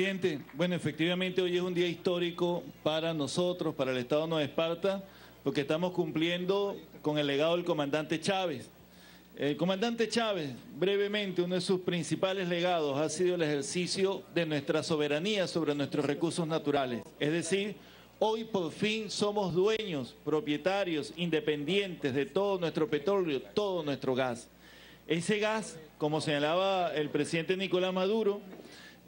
Presidente, bueno, efectivamente hoy es un día histórico para nosotros, para el Estado de Nueva Esparta, porque estamos cumpliendo con el legado del comandante Chávez. El comandante Chávez, brevemente, uno de sus principales legados ha sido el ejercicio de nuestra soberanía sobre nuestros recursos naturales. Es decir, hoy por fin somos dueños, propietarios, independientes de todo nuestro petróleo, todo nuestro gas. Ese gas, como señalaba el presidente Nicolás Maduro,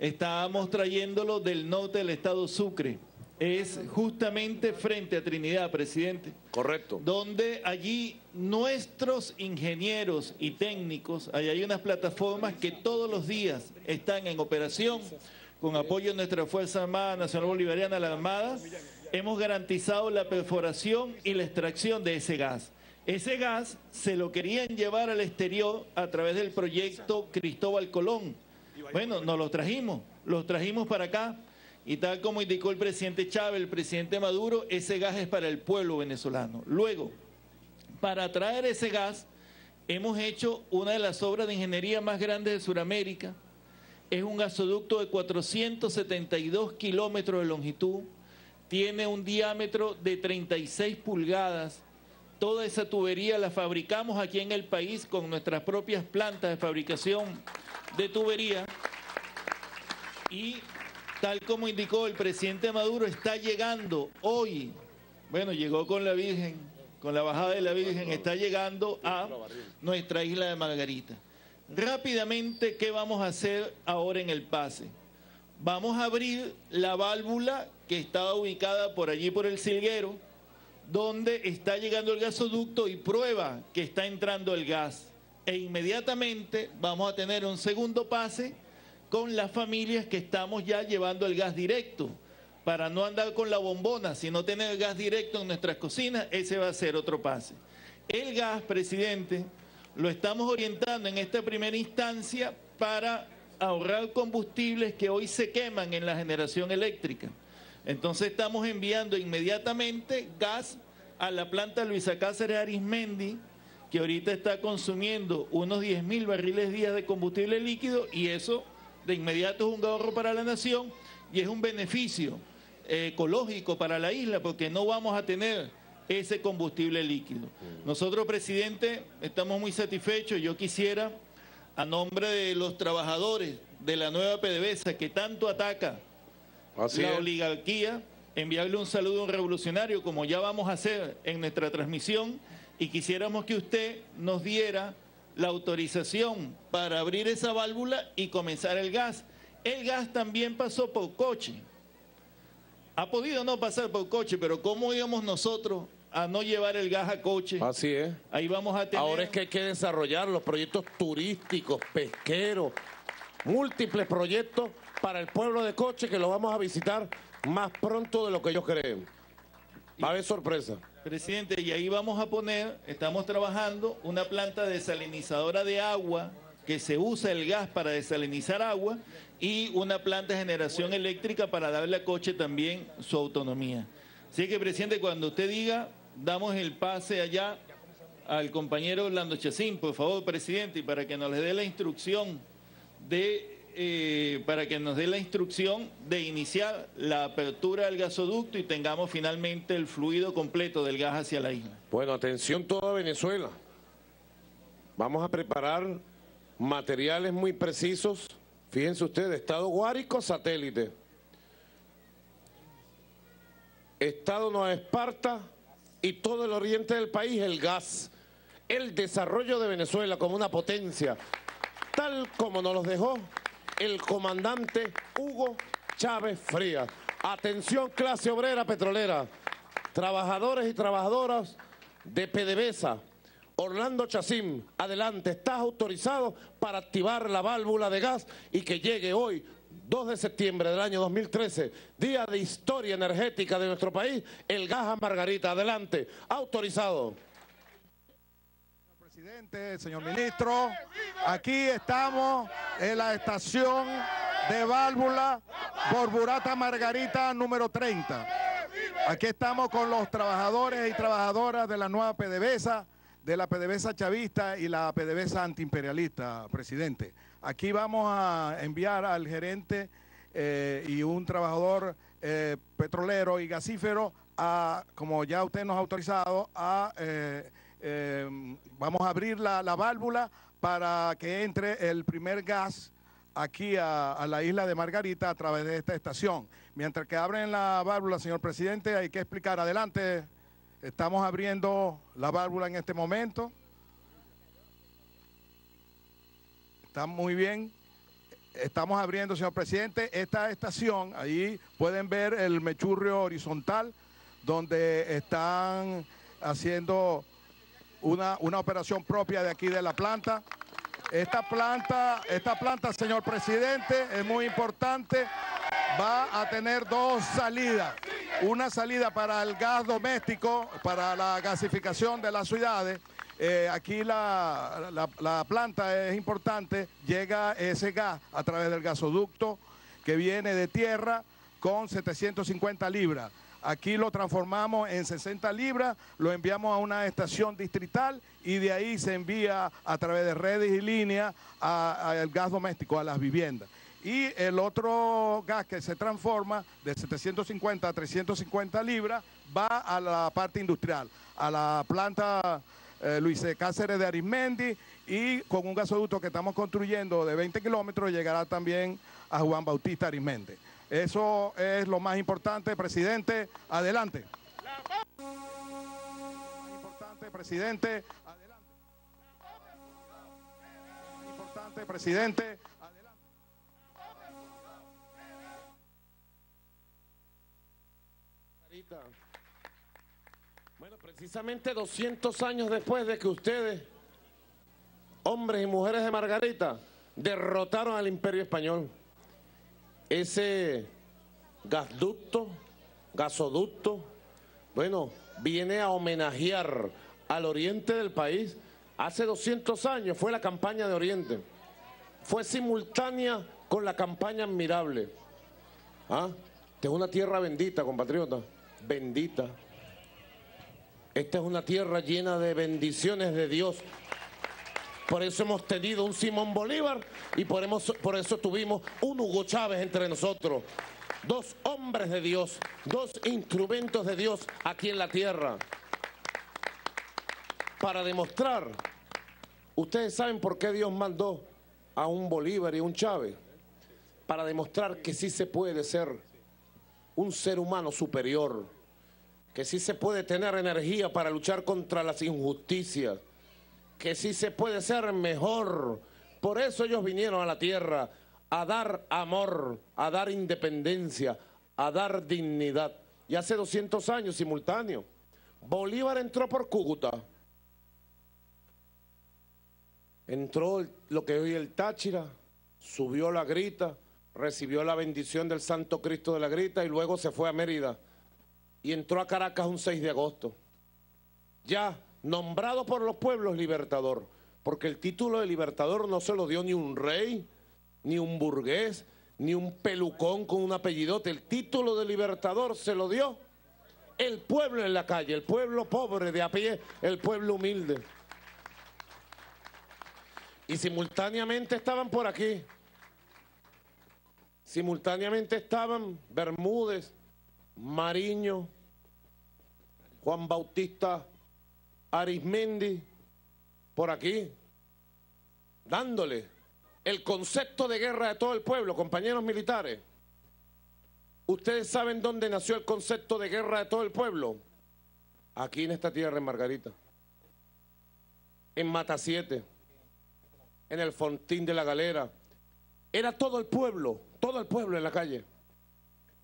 estábamos trayéndolo del norte del estado Sucre. Es justamente frente a Trinidad, presidente. Correcto. Donde allí nuestros ingenieros y técnicos, allí hay unas plataformas que todos los días están en operación con apoyo de nuestra Fuerza Armada Nacional Bolivariana, la Armada, hemos garantizado la perforación y la extracción de ese gas. Ese gas se lo querían llevar al exterior a través del proyecto Cristóbal Colón. Bueno, nos los trajimos, los trajimos para acá y tal como indicó el presidente Chávez, el presidente Maduro, ese gas es para el pueblo venezolano. Luego, para traer ese gas, hemos hecho una de las obras de ingeniería más grandes de Sudamérica. Es un gasoducto de 472 kilómetros de longitud, tiene un diámetro de 36 pulgadas. Toda esa tubería la fabricamos aquí en el país con nuestras propias plantas de fabricación de tubería. Y tal como indicó el presidente Maduro, está llegando hoy, bueno, llegó con la Virgen, con la bajada de la Virgen, está llegando a nuestra isla de Margarita. Rápidamente, ¿qué vamos a hacer ahora en el pase? Vamos a abrir la válvula que estaba ubicada por allí por el Silguero, donde está llegando el gasoducto y prueba que está entrando el gas. E inmediatamente vamos a tener un segundo pase con las familias que estamos ya llevando el gas directo. Para no andar con la bombona, sino tener gas directo en nuestras cocinas, ese va a ser otro pase. El gas, presidente, lo estamos orientando en esta primera instancia para ahorrar combustibles que hoy se queman en la generación eléctrica. Entonces estamos enviando inmediatamente gas a la planta Luisa Cáceres Arismendi, que ahorita está consumiendo unos 10 mil barriles día de combustible líquido y eso de inmediato es un ahorro para la nación y es un beneficio eh, ecológico para la isla porque no vamos a tener ese combustible líquido. Nosotros, presidente, estamos muy satisfechos. Yo quisiera, a nombre de los trabajadores de la nueva PDVSA que tanto ataca la oligarquía, enviarle un saludo a un revolucionario, como ya vamos a hacer en nuestra transmisión, y quisiéramos que usted nos diera la autorización para abrir esa válvula y comenzar el gas. El gas también pasó por coche. Ha podido no pasar por coche, pero ¿cómo íbamos nosotros a no llevar el gas a coche? Así es. Ahí vamos a tener... Ahora es que hay que desarrollar los proyectos turísticos, pesqueros, múltiples proyectos para el pueblo de Coche que los vamos a visitar más pronto de lo que ellos creen. Va a haber sorpresa. Presidente, y ahí vamos a poner, estamos trabajando una planta desalinizadora de agua que se usa el gas para desalinizar agua y una planta de generación eléctrica para darle a coche también su autonomía. Así que, presidente, cuando usted diga, damos el pase allá al compañero Orlando Chacín, por favor, presidente, y para que nos le dé la instrucción de eh, para que nos dé la instrucción de iniciar la apertura del gasoducto y tengamos finalmente el fluido completo del gas hacia la isla. Bueno, atención toda Venezuela. Vamos a preparar materiales muy precisos. Fíjense ustedes, Estado Guárico, satélite. Estado Nueva Esparta y todo el oriente del país, el gas. El desarrollo de Venezuela como una potencia, tal como nos los dejó el comandante Hugo Chávez Frías. Atención clase obrera petrolera, trabajadores y trabajadoras de PDVSA. Orlando Chacín, adelante, estás autorizado para activar la válvula de gas y que llegue hoy, 2 de septiembre del año 2013, día de historia energética de nuestro país, el gas a Margarita. Adelante, autorizado. Presidente, señor ministro, aquí estamos en la estación de válvula Borburata Margarita número 30. Aquí estamos con los trabajadores y trabajadoras de la nueva PDVSA, de la PDVSA chavista y la PDVSA antiimperialista, presidente. Aquí vamos a enviar al gerente eh, y un trabajador eh, petrolero y gasífero, a, como ya usted nos ha autorizado, a, vamos a abrir la, la válvula para que entre el primer gas aquí a, la isla de Margarita a través de esta estación. Mientras que abren la válvula, señor presidente, hay que explicar. Adelante, estamos abriendo la válvula en este momento. Está muy bien. Estamos abriendo, señor presidente, esta estación. Ahí pueden ver el mechurrio horizontal, donde están haciendo una, una operación propia de aquí de la planta. Esta planta, esta planta, señor presidente, es muy importante. Va a tener dos salidas. Una salida para el gas doméstico, para la gasificación de las ciudades. Eh, aquí la, la, planta es importante, llega ese gas a través del gasoducto que viene de tierra con 750 libras. Aquí lo transformamos en 60 libras, lo enviamos a una estación distrital y de ahí se envía a través de redes y líneas al gas doméstico, a las viviendas. Y el otro gas que se transforma de 750 a 350 libras va a la parte industrial, a la planta eh, Luis Cáceres de Arismendi y con un gasoducto que estamos construyendo de 20 kilómetros llegará también a Juan Bautista Arismendi. Eso es lo más importante, presidente. Adelante. Importante, presidente. Adelante. Importante, presidente. Adelante. Bueno, precisamente 200 años después de que ustedes, hombres y mujeres de Margarita, derrotaron al imperio español ese gasducto, gasoducto, bueno, viene a homenajear al oriente del país. Hace 200 años fue la campaña de Oriente. Fue simultánea con la campaña admirable. ¿Ah? Esta es una tierra bendita, compatriota. Bendita. Esta es una tierra llena de bendiciones de Dios. Por eso hemos tenido un Simón Bolívar y por, por eso tuvimos un Hugo Chávez entre nosotros. Dos hombres de Dios, dos instrumentos de Dios aquí en la tierra. Para demostrar, ustedes saben por qué Dios mandó a un Bolívar y un Chávez. Para demostrar que sí se puede ser un ser humano superior, que sí se puede tener energía para luchar contra las injusticias que sí se puede ser mejor. Por eso ellos vinieron a la tierra a dar amor, a dar independencia, a dar dignidad. Y hace 200 años simultáneo, Bolívar entró por Cúcuta. Entró lo que hoy el Táchira, subió la grita, recibió la bendición del Santo Cristo de la grita y luego se fue a Mérida. Y entró a Caracas un 6 de agosto. Ya nombrado por los pueblos libertador, porque el título de libertador no se lo dio ni un rey, ni un burgués, ni un pelucón con un apellidote. El título de libertador se lo dio el pueblo en la calle, el pueblo pobre de a pie, el pueblo humilde. Y simultáneamente estaban por aquí. Simultáneamente estaban Bermúdez, Mariño, Juan Bautista Arismendi por aquí, dándole el concepto de guerra de todo el pueblo, compañeros militares. ¿Ustedes saben dónde nació el concepto de guerra de todo el pueblo? Aquí en esta tierra, en Margarita. En Mata 7, en el Fontín de la Galera. Era todo el pueblo, todo el pueblo en la calle,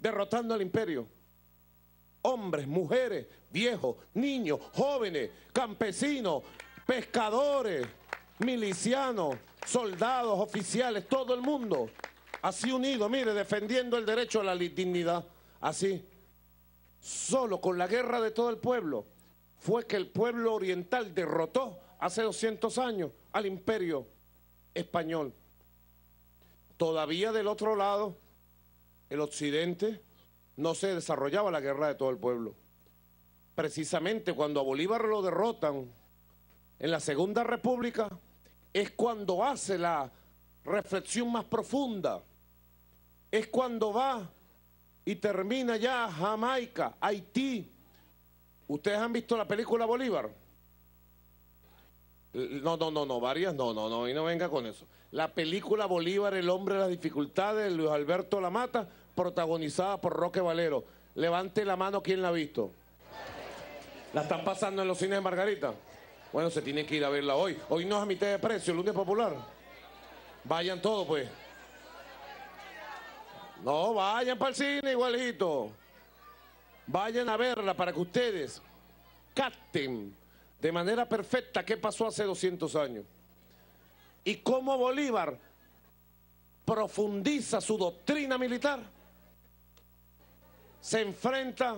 derrotando al imperio hombres, mujeres, viejos, niños, jóvenes, campesinos, pescadores, milicianos, soldados, oficiales, todo el mundo, así unido, mire, defendiendo el derecho a la dignidad, así. Solo con la guerra de todo el pueblo fue que el pueblo oriental derrotó hace 200 años al imperio español. Todavía del otro lado, el occidente no se desarrollaba la guerra de todo el pueblo. Precisamente cuando a Bolívar lo derrotan en la Segunda República, es cuando hace la reflexión más profunda es cuando va y termina ya Jamaica, Haití. ¿Ustedes han visto la película Bolívar? No, no, no, no, varias, no, no, no, y no venga con eso. La película Bolívar, el hombre de las dificultades, Luis Alberto Lamata, protagonizada por Roque Valero. Levante la mano quien la ha visto. ¿La están pasando en los cines de Margarita? Bueno, se tiene que ir a verla hoy. Hoy no es a mitad de precio, el lunes popular. Vayan todos, pues. No, vayan para el cine igualito. Vayan a verla para que ustedes capten de manera perfecta qué pasó hace 200 años. Y cómo Bolívar profundiza su doctrina militar. Se enfrenta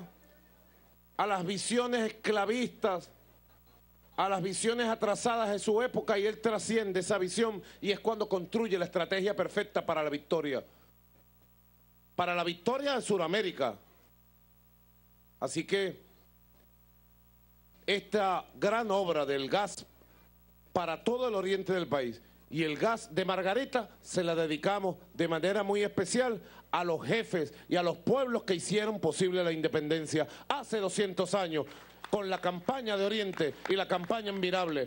a las visiones esclavistas, a las visiones atrasadas de su época y él trasciende esa visión y es cuando construye la estrategia perfecta para la victoria. Para la victoria de Sudamérica. Así que esta gran obra del gas para todo el oriente del país y el gas de Margarita se la dedicamos de manera muy especial a los jefes y a los pueblos que hicieron posible la independencia hace 200 años con la campaña de Oriente y la campaña envirable.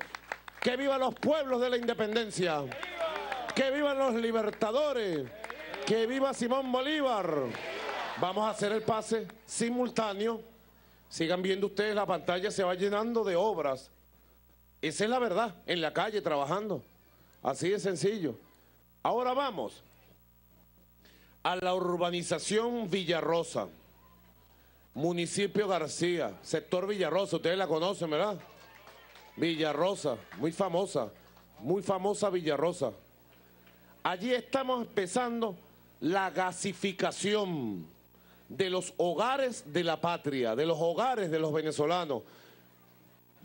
¡Que vivan los pueblos de la independencia! ¡Que vivan los libertadores! ¡Que viva Simón Bolívar! Vamos a hacer el pase simultáneo. Sigan viendo ustedes, la pantalla se va llenando de obras. Esa es la verdad, en la calle trabajando. Así de sencillo. Ahora vamos a la urbanización Villarrosa, municipio García, sector Villarrosa, ustedes la conocen, ¿verdad? Villarrosa, muy famosa, muy famosa Villarrosa. Allí estamos empezando la gasificación de los hogares de la patria, de los hogares de los venezolanos.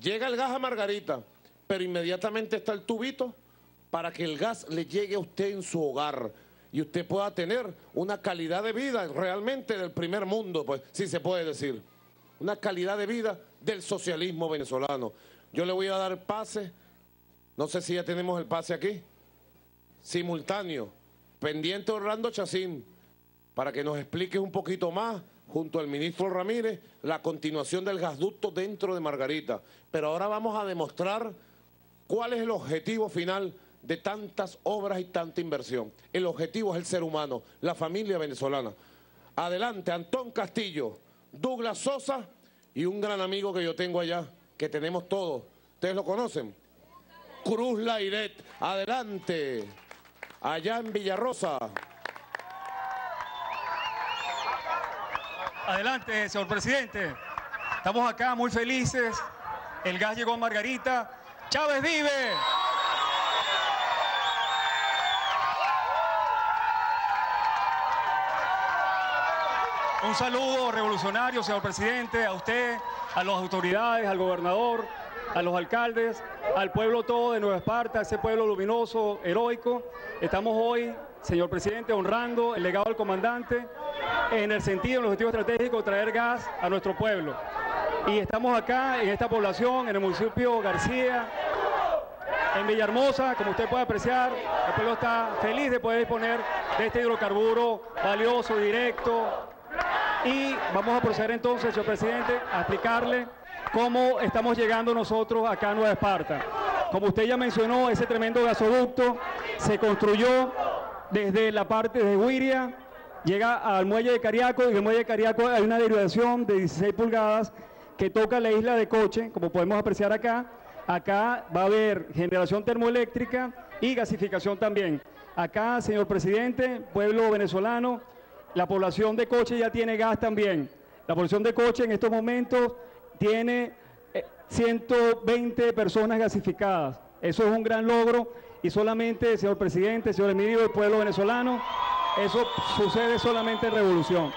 Llega el gas a Margarita, pero inmediatamente está el tubito para que el gas le llegue a usted en su hogar y usted pueda tener una calidad de vida realmente del primer mundo, pues sí se puede decir, una calidad de vida del socialismo venezolano. Yo le voy a dar pase, no sé si ya tenemos el pase aquí, simultáneo, pendiente Orlando Chacín, para que nos explique un poquito más junto al ministro Ramírez la continuación del gasducto dentro de Margarita. Pero ahora vamos a demostrar cuál es el objetivo final de tantas obras y tanta inversión. El objetivo es el ser humano, la familia venezolana. Adelante, Antón Castillo, Douglas Sosa y un gran amigo que yo tengo allá, que tenemos todos. ¿Ustedes lo conocen? Cruz Lairet. Adelante, allá en Villarrosa. Adelante, señor presidente. Estamos acá muy felices. El gas llegó a Margarita. Chávez vive. Un saludo revolucionario, señor presidente, a usted, a las autoridades, al gobernador, a los alcaldes, al pueblo todo de Nueva Esparta, ese pueblo luminoso, heroico. Estamos hoy, señor presidente, honrando el legado del comandante en el sentido, en el objetivo estratégico de traer gas a nuestro pueblo. Y estamos acá en esta población, en el municipio García, en Villahermosa, como usted puede apreciar, el pueblo está feliz de poder disponer de este hidrocarburo valioso, directo, y vamos a proceder entonces, señor presidente, a explicarle cómo estamos llegando nosotros acá a Nueva Esparta. Como usted ya mencionó, ese tremendo gasoducto se construyó desde la parte de Huiria, llega al muelle de Cariaco y en el muelle de Cariaco hay una derivación de 16 pulgadas que toca la isla de Coche, como podemos apreciar acá. Acá va a haber generación termoeléctrica y gasificación también. Acá, señor presidente, pueblo venezolano, la población de Coche ya tiene gas también. La población de Coche en estos momentos tiene 120 personas gasificadas. Eso es un gran logro y solamente, señor presidente, señor Emilio, el pueblo venezolano, eso sucede solamente en revolución.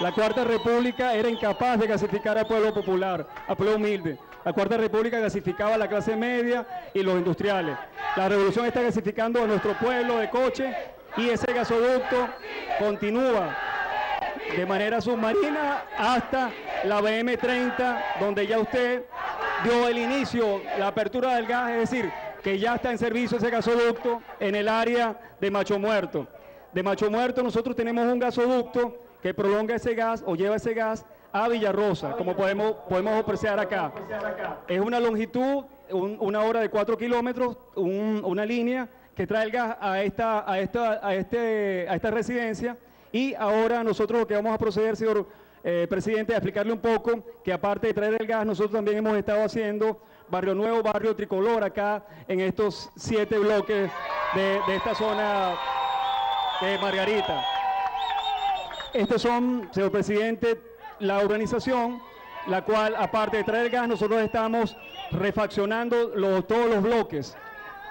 La Cuarta República era incapaz de gasificar al pueblo popular, al pueblo humilde. La Cuarta República gasificaba a la clase media y los industriales. La revolución está gasificando a nuestro pueblo de coche y ese gasoducto continúa de manera submarina hasta la BM30, donde ya usted dio el inicio, la apertura del gas, es decir, que ya está en servicio ese gasoducto en el área de Macho Muerto. De Macho Muerto nosotros tenemos un gasoducto que prolonga ese gas o lleva ese gas a Villarrosa, como podemos, podemos apreciar acá. Es una longitud, un- una hora de 4 kilómetros, un- una línea que trae el gas a esta, a, esta, a, este, a esta residencia y ahora nosotros lo que vamos a proceder, señor eh, presidente, a explicarle un poco que aparte de traer el gas, nosotros también hemos estado haciendo Barrio Nuevo, Barrio Tricolor acá en estos siete bloques de, esta zona de Margarita. Estos son, señor presidente, la organización, la cual, aparte de traer gas, nosotros estamos refaccionando los- todos los bloques.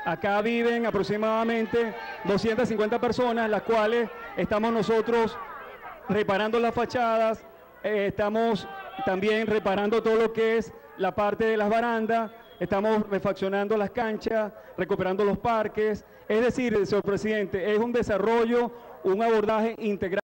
Acá viven aproximadamente 250 personas, las cuales estamos nosotros reparando las fachadas, eh, estamos también reparando todo lo que es la parte de las barandas, estamos refaccionando las canchas, recuperando los parques. Es decir, señor presidente, es un desarrollo, un abordaje integral.